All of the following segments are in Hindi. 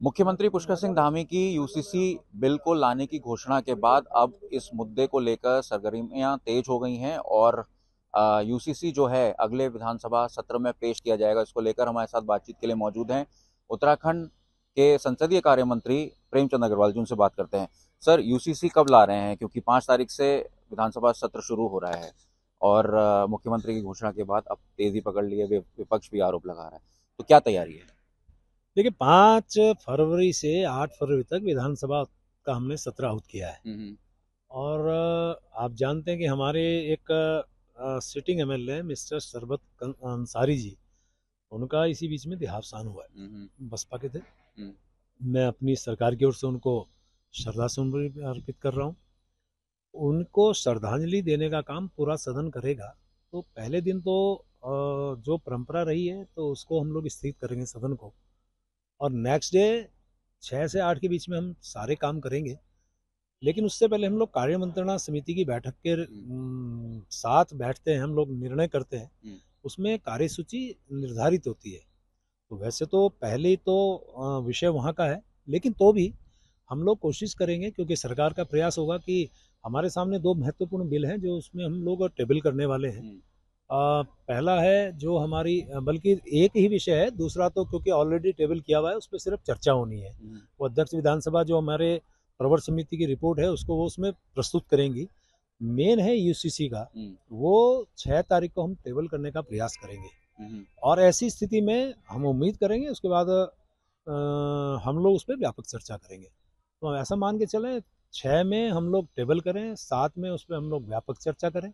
मुख्यमंत्री पुष्कर सिंह धामी की यूसीसी बिल को लाने की घोषणा के बाद अब इस मुद्दे को लेकर सरगर्मियाँ तेज हो गई हैं और यूसीसी जो है अगले विधानसभा सत्र में पेश किया जाएगा। इसको लेकर हमारे साथ बातचीत के लिए मौजूद हैं। उत्तराखंड के संसदीय कार्य मंत्री प्रेमचंद अग्रवाल जी, उनसे बात करते हैं। सर यूसीसी कब ला रहे हैं? क्योंकि पाँच तारीख से विधानसभा सत्र शुरू हो रहा है और मुख्यमंत्री की घोषणा के बाद अब तेज़ी पकड़ लिए, विपक्ष भी आरोप लगा रहा है। तो क्या तैयारी है? देखिए पाँच फरवरी से आठ फरवरी तक विधानसभा का हमने सत्र आउट किया है। हम्म, हम्म। और आप जानते हैं कि हमारे एक sitting MLA mister Sarbat Ansari ji उनका इसी बीच में देहावसान हुआ है। हम्म, बसपा के थे। मैं अपनी सरकार की ओर से उनको श्रद्धा सुमन अर्पित कर रहा हूँ। उनको श्रद्धांजलि देने का काम पूरा सदन करेगा तो पहले दिन तो जो परंपरा रही है तो उसको हम लोग स्थित करेंगे सदन को। और नेक्स्ट डे छः से आठ के बीच में हम सारे काम करेंगे लेकिन उससे पहले हम लोग कार्य मंत्रणा समिति की बैठक के हम्म। साथ बैठते हैं हम लोग निर्णय करते हैं हम्म। उसमें कार्यसूची निर्धारित होती है तो वैसे तो पहले ही तो विषय वहाँ का है लेकिन तो भी हम लोग कोशिश करेंगे क्योंकि सरकार का प्रयास होगा कि हमारे सामने दो महत्वपूर्ण बिल हैं जो उसमें हम लोग टेबल करने वाले हैं हम्म। आ, पहला है जो हमारी बल्कि एक ही विषय है दूसरा तो क्योंकि ऑलरेडी टेबल किया हुआ है उस पर सिर्फ़ चर्चा होनी है हम्म। वो अध्यक्ष विधानसभा जो हमारे प्रवर समिति की रिपोर्ट है उसको वो उसमें प्रस्तुत करेंगी मेन है यूसीसी का हम्म। वो छः तारीख को हम टेबल करने का प्रयास करेंगे हम्म। और ऐसी स्थिति में हम उम्मीद करेंगे उसके बाद आ, हम लोग उस पर व्यापक चर्चा करेंगे तो ऐसा मान के चलें छः में हम लोग टेबल करें सात में उस पर हम लोग व्यापक चर्चा करें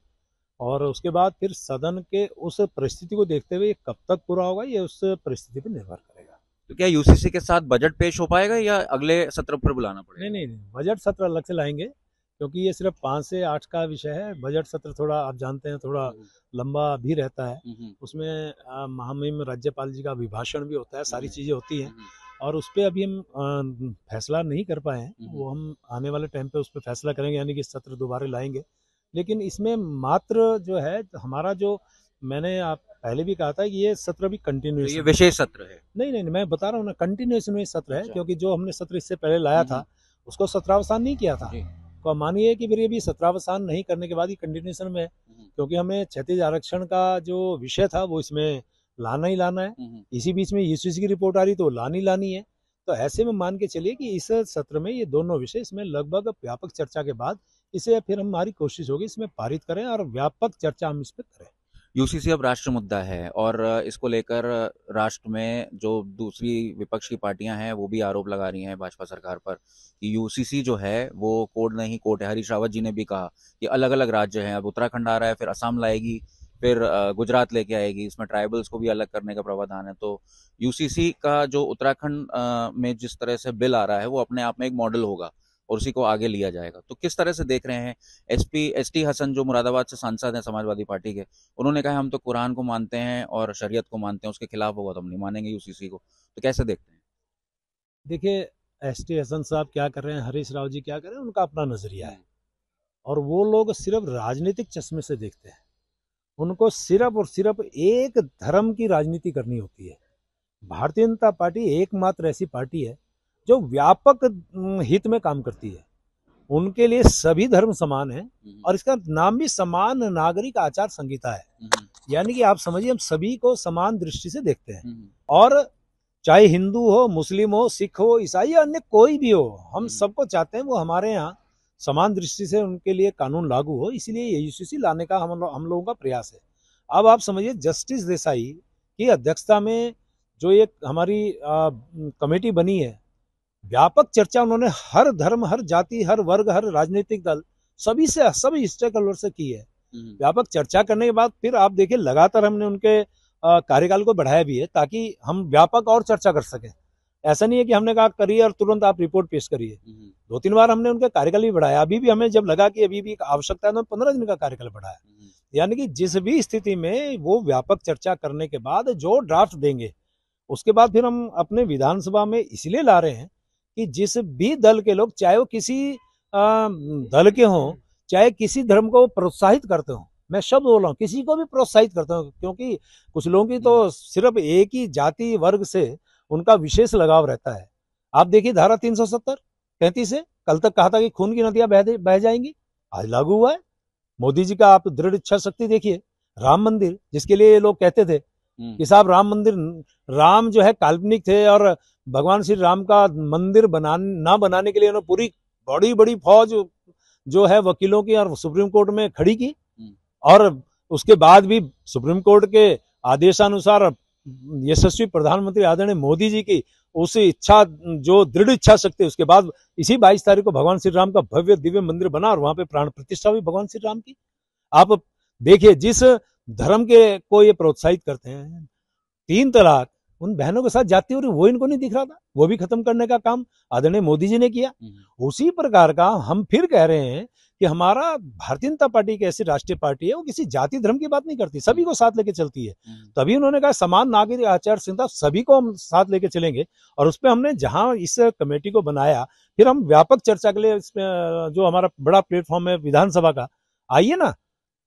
और उसके बाद फिर सदन के उस परिस्थिति को देखते हुए कब तक पूरा होगा ये उस परिस्थिति पर निर्भर करेगा। तो क्या यूसीसी के साथ बजट पेश हो पाएगा या अगले सत्र पर बुलाना पड़ेगा? नहीं नहीं बजट सत्र अलग से लाएँगे क्योंकि ये सिर्फ़ पाँच से आठ का विषय है। बजट सत्र थोड़ा आप जानते हैं थोड़ा हम्म। लंबा भी रहता है। हम्म, हम्म। उसमें महामहिम राज्यपाल जी का अभिभाषण भी होता है सारी चीज़ें होती हैं। और उस पर अभी हम फैसला नहीं कर पाए हैं। वो हम आने वाले टाइम पे उस पर फैसला करेंगे यानी कि सत्र दोबारा लाएँगे। लेकिन इसमें मात्र जो है हमारा जो मैंने आप पहले भी कहा था कि ये सत्र भी कंटिन्यूस ये विशेष सत्र है। नहीं नहीं मैं बता रहा हूँ ना कंटिन्यूएशन में सत्र है अच्छा। क्योंकि जो हमने सत्र इससे पहले लाया हम्म, था हम्म। उसको सत्रावसान नहीं किया था। तो मानिए कि फिर ये भी सत्रावसान नहीं करने के बाद ही कंटिन्यूएशन में हम्म। क्योंकि हमें क्षतिज आरक्षण का जो विषय था वो इसमें लाना ही लाना है। इसी बीच में यूसीसी की रिपोर्ट आ रही तो लानी लानी है। तो ऐसे में मान के चलिए कि इस सत्र में ये दोनों विषय इसमें लगभग व्यापक चर्चा के बाद इसे फिर हमारी कोशिश होगी इसमें पारित करें और व्यापक चर्चा हम इस पर करें। यूसीसी अब राष्ट्र मुद्दा है और इसको लेकर राष्ट्र में जो दूसरी विपक्ष की पार्टियाँ हैं, वो भी आरोप लगा रही हैं भाजपा सरकार पर कि यूसीसी जो है, वो कोड नहीं कोर्ट है। हरीश रावत जी ने भी कहा कि अलग अलग राज्य हैं। अब उत्तराखंड आ रहा है, फिर असम लाएगी, फिर गुजरात लेके आएगी। इसमें ट्राइबल्स को भी अलग करने का प्रावधान है। तो यूसीसी का जो उत्तराखंड में जिस तरह से बिल आ रहा है, वो अपने आप में एक मॉडल होगा। और उसी को आगे लिया जाएगा। तो किस तरह से देख रहे हैं? एसपी एसटी हसन जो मुरादाबाद से सांसद हैं समाजवादी पार्टी के उन्होंने कहा हम तो कुरान को मानते हैं और शरीयत को मानते हैं उसके खिलाफ होगा तो हम नहीं मानेंगे यूसीसी को। तो कैसे देखते हैं? देखिए एस टी हसन साहब क्या कर रहे हैं हरीश राव जी क्या कर रहे हैं उनका अपना नज़रिया है। और वो लोग सिर्फ़ राजनीतिक चश्मे से देखते हैं। उनको सिर्फ़ और सिर्फ़ एक धर्म की राजनीति करनी होती है। भारतीय जनता पार्टी एकमात्र ऐसी पार्टी है जो व्यापक हित में काम करती है उनके लिए सभी धर्म समान है हम्म। और इसका नाम भी समान नागरिक आचार संहिता है हम्म। यानी कि आप समझिए हम सभी को समान दृष्टि से देखते हैं हम्म। और चाहे हिंदू हो मुस्लिम हो सिख हो ईसाई या अन्य कोई भी हो हम सबको चाहते हैं वो हमारे यहाँ समान दृष्टि से उनके लिए कानून लागू हो इसलिए ये यूसीसी लाने का हम हम लोगों का प्रयास है अब आप समझिए जस्टिस देसाई की अध्यक्षता में जो एक हमारी कमेटी बनी है व्यापक चर्चा उन्होंने हर धर्म हर जाति हर वर्ग हर राजनीतिक दल सभी से सभी स्टेक होल्डर से की है हम्म। व्यापक चर्चा करने के बाद फिर आप देखिए लगातार हमने उनके कार्यकाल को बढ़ाया भी है ताकि हम व्यापक और चर्चा कर सके ऐसा नहीं है कि हमने कहा करिए और तुरंत आप रिपोर्ट पेश करिए हम्म। दो तीन बार हमने उनका कार्यकाल भी बढ़ाया अभी भी हमें जब लगा कि अभी भी एक आवश्यकता है तो पंद्रह दिन का कार्यकाल बढ़ाया हम्म। यानी कि जिस भी स्थिति में वो व्यापक चर्चा करने के बाद जो ड्राफ्ट देंगे उसके बाद फिर हम अपने विधानसभा में इसलिए ला रहे हैं कि जिस भी दल के लोग चाहे वो किसी दल के हों चाहे किसी धर्म को प्रोत्साहित करते हो मैं शब्द बोल रहा हूँ किसी को भी प्रोत्साहित करते हो क्योंकि कुछ लोगों की तो सिर्फ़ एक ही जाति वर्ग से उनका विशेष लगाव रहता है। आप देखिए धारा तीन सौ सत्तर पैंतीस है कल तक कहा था कि खून की नदियाँ बह, बह जाएँगी आज लागू हुआ है। मोदी जी का आप दृढ़ इच्छा शक्ति देखिए राम मंदिर जिसके लिए ये लोग कहते थे हम्म। कि साहब राम मंदिर राम जो है काल्पनिक थे और भगवान श्री राम का मंदिर बना ना बनाने के लिए उन्होंने पूरी बड़ी बड़ी फौज जो है वकीलों की और सुप्रीम कोर्ट में खड़ी की हम्म। और उसके बाद भी सुप्रीम कोर्ट के आदेशानुसार यशस्वी प्रधानमंत्री आदरणीय मोदी जी की उस इच्छा जो दृढ़ इच्छा शक्ति उसके बाद इसी बाईस तारीख को भगवान श्री राम का भव्य दिव्य मंदिर बना और वहाँ पे प्राण प्रतिष्ठा हुई भगवान श्री राम की आप देखिए जिस धर्म के को ये प्रोत्साहित करते हैं तीन तलाक उन बहनों के साथ जाती हो रही वो इनको नहीं दिख रहा था वो भी खत्म करने का काम आदरणीय मोदी जी ने किया हम्म। उसी प्रकार का हम फिर कह रहे हैं कि हमारा भारतीय जनता पार्टी एक ऐसी राष्ट्रीय पार्टी है वो किसी जाति धर्म की बात नहीं करती सभी को साथ लेके चलती है हम्म। तभी उन्होंने कहा समान नागरिक आचार संहिता सभी को हम साथ लेके चलेंगे और उसपे हमने जहाँ इस कमेटी को बनाया फिर हम व्यापक चर्चा के लिए जो हमारा बड़ा प्लेटफॉर्म है विधानसभा का आइए ना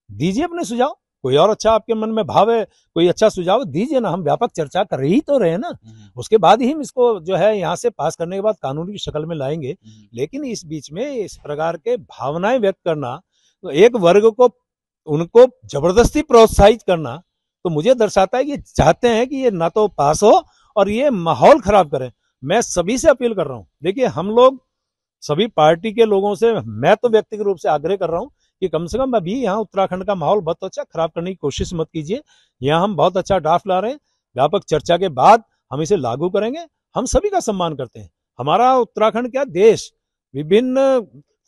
दीजिए अपने सुझाव कोई और अच्छा आपके मन में भाव है कोई अच्छा सुझाव दीजिए ना हम व्यापक चर्चा कर ही तो रहे ना हम्म। उसके बाद ही हम इसको जो है यहाँ से पास करने के बाद कानून की शक्ल में लाएँगे हम्म। लेकिन इस बीच में इस प्रकार के भावनाएँ व्यक्त करना तो एक वर्ग को उनको ज़बरदस्ती प्रोत्साहित करना तो मुझे दर्शाता है कि चाहते हैं कि ये ना तो पास हो और ये माहौल खराब करें मैं सभी से अपील कर रहा हूँ देखिए हम लोग सभी पार्टी के लोगों से मैं तो व्यक्तिगत रूप से आग्रह कर रहा हूँ कि कम से कम अभी यहाँ उत्तराखंड का माहौल बहुत अच्छा खराब करने की कोशिश मत कीजिए। यहाँ हम बहुत अच्छा ड्राफ्ट ला रहे हैं। व्यापक चर्चा के बाद हम इसे लागू करेंगे। हम सभी का सम्मान करते हैं। हमारा उत्तराखंड क्या देश विभिन्न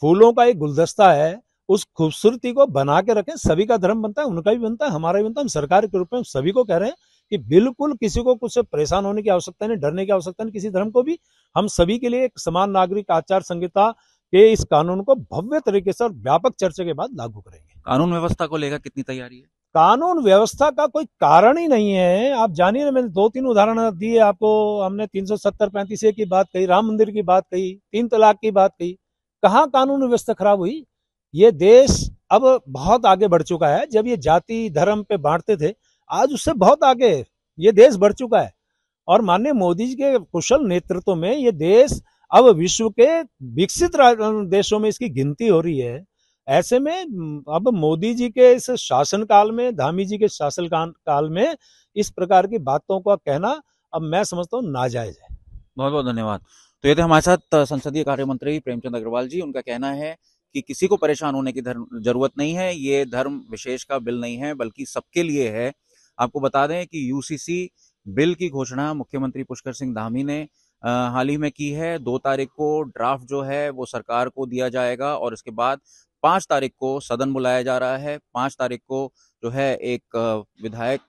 फूलों का एक गुलदस्ता है, उस खूबसूरती को बना के रखें। सभी का धर्म बनता है, उनका भी बनता है, हमारा भी बनता है। हम सरकार के रूप में सभी को कह रहे हैं कि बिल्कुल किसी को कुछ परेशान होने की आवश्यकता नहीं, डरने की आवश्यकता नहीं, किसी धर्म को भी। हम सभी के लिए एक समान नागरिक, आचार संहिता के इस कानून को भव्य तरीके से और व्यापक चर्चा के बाद लागू करेंगे। कानून व्यवस्था को लेकर कितनी तैयारी है? कानून व्यवस्था का कोई कारण ही नहीं है। आप जानिए ना मैंने दो तीन उदाहरण दिए आपको हमने तीन सौ सत्तर पैंतीस की बात कही राम मंदिर की बात कही तीन तलाक की बात कही। कहा कानून व्यवस्था खराब हुई? ये देश अब बहुत आगे बढ़ चुका है। जब ये जाति धर्म पे बांटते थे आज उससे बहुत आगे ये देश बढ़ चुका है। और माननीय मोदी जी के कुशल नेतृत्व में ये देश अब विश्व के विकसित देशों में इसकी गिनती हो रही है। ऐसे में अब मोदी जी के इस शासन काल में, धामी जी के शासन काल में इस प्रकार की बातों का कहना अब मैं समझता हूँ नाजायज है। बहुत बहुत धन्यवाद। तो ये थे हमारे साथ संसदीय कार्य मंत्री प्रेमचंद अग्रवाल जी। उनका कहना है कि किसी को परेशान होने की ज़रूरत नहीं है। ये धर्म विशेष का बिल नहीं है, बल्कि सबके लिए है। आपको बता दें कि यूसीसी बिल की घोषणा मुख्यमंत्री पुष्कर सिंह धामी ने हाल ही में की है। दो तारीख को ड्राफ्ट जो है, वो सरकार को दिया जाएगा और इसके बाद पाँच तारीख को सदन बुलाया जा रहा है। पाँच तारीख को जो है एक विधायक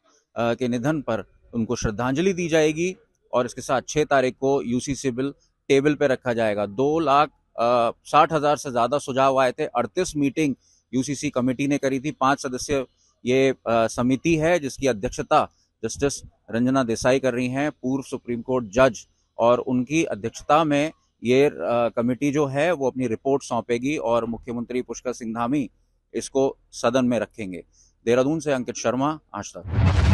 के निधन पर उनको श्रद्धांजलि दी जाएगी और इसके साथ छह तारीख को यूसीसी बिल टेबल पे रखा जाएगा। दो लाख साठ हज़ार से ज़्यादा सुझाव आए थे। अड़तीस मीटिंग यूसीसी कमेटी ने करी थी। पाँच सदस्य ये समिति है जिसकी अध्यक्षता जस्टिस रंजना देसाई कर रही हैं। पूर्व सुप्रीम कोर्ट जज और उनकी अध्यक्षता में ये कमेटी जो है, वो अपनी रिपोर्ट सौंपेगी और मुख्यमंत्री पुष्कर सिंह धामी इसको सदन में रखेंगे। देहरादून से अंकित शर्मा, आज तक।